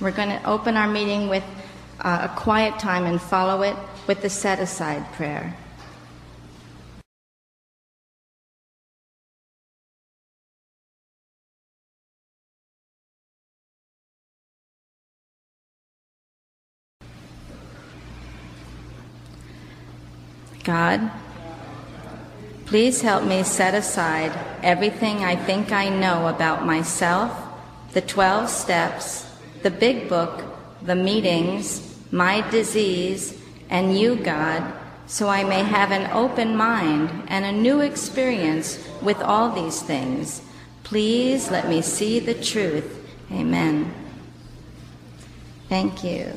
We're going to open our meeting with uh, a quiet time and follow it with the set aside prayer. God, please help me set aside everything I think I know about myself, the 12 steps, the big book, the meetings, my disease, and you, God, so I may have an open mind and a new experience with all these things. Please let me see the truth. Amen. Thank you.